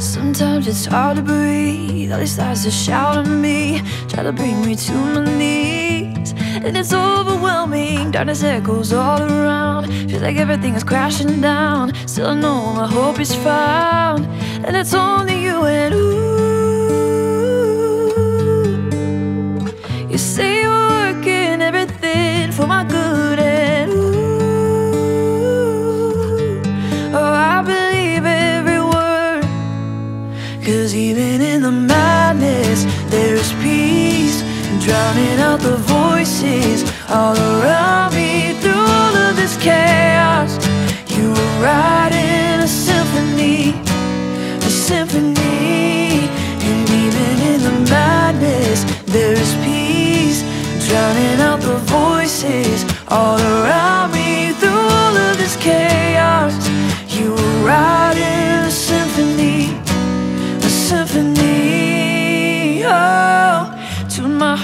Sometimes it's hard to breathe. All these thoughts are shouting me, try to bring me to my knees. And it's overwhelming. Darkness echoes all around. Feels like everything is crashing down. Still, I know my hope is found. And it's only you and ooh. Drowning out the voices all around me through all of this chaos. You were writing a symphony, a symphony. And even in the madness, there's peace. Drowning out the voices all around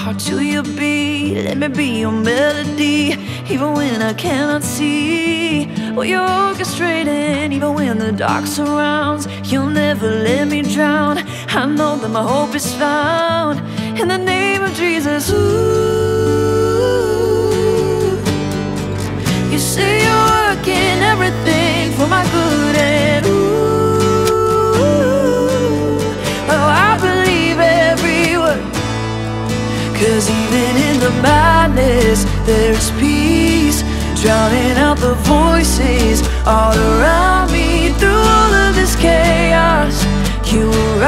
heart to your beat. Let me be your melody, even when I cannot see what you're orchestrating. Even when the dark surrounds, you'll never let me drown. I know that my hope is found in the name of Jesus. Ooh. You say there's peace, drowning out the voices all around me through all of this chaos. You were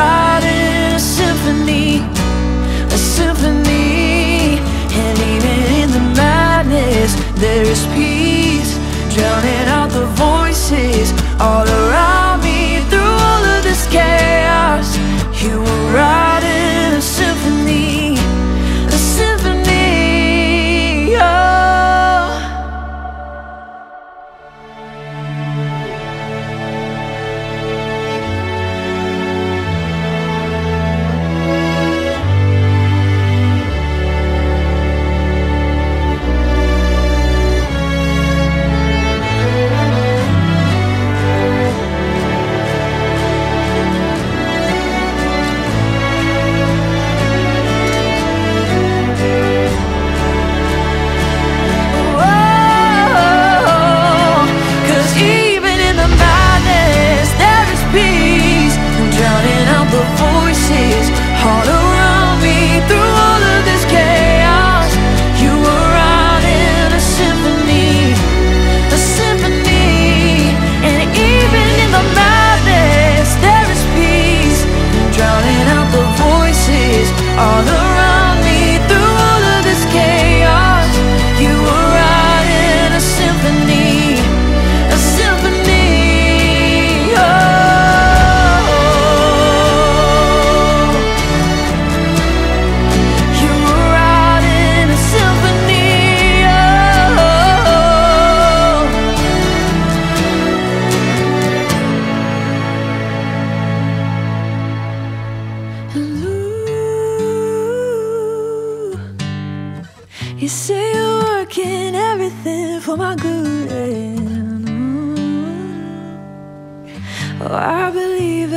you say you're working everything for my good. and, mm, Oh, I believe